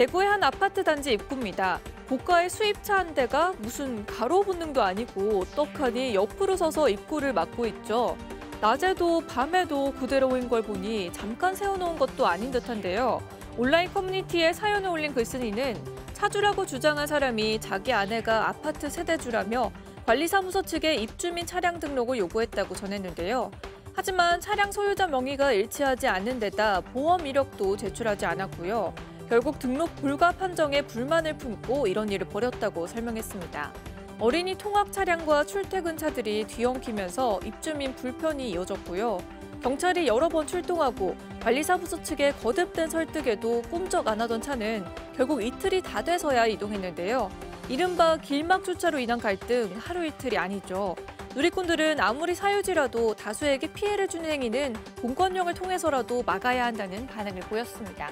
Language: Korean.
대구의 한 아파트 단지 입구입니다. 고가의 수입차 한 대가 무슨 가로분능도 아니고 떡하니 옆으로 서서 입구를 막고 있죠. 낮에도 밤에도 그대로인 걸 보니 잠깐 세워놓은 것도 아닌 듯한데요. 온라인 커뮤니티에 사연을 올린 글쓴이는 차주라고 주장한 사람이 자기 아내가 아파트 세대주라며 관리사무소 측에 입주민 차량 등록을 요구했다고 전했는데요. 하지만 차량 소유자 명의가 일치하지 않는 데다 보험 이력도 제출하지 않았고요. 결국 등록 불가 판정에 불만을 품고 이런 일을 벌였다고 설명했습니다. 어린이 통학 차량과 출퇴근 차들이 뒤엉키면서 입주민 불편이 이어졌고요. 경찰이 여러 번 출동하고 관리사무소 측의 거듭된 설득에도 꼼짝 안 하던 차는 결국 이틀이 다 돼서야 이동했는데요. 이른바 길막 주차로 인한 갈등 하루 이틀이 아니죠. 누리꾼들은 아무리 사유지라도 다수에게 피해를 주는 행위는 공권력을 통해서라도 막아야 한다는 반응을 보였습니다.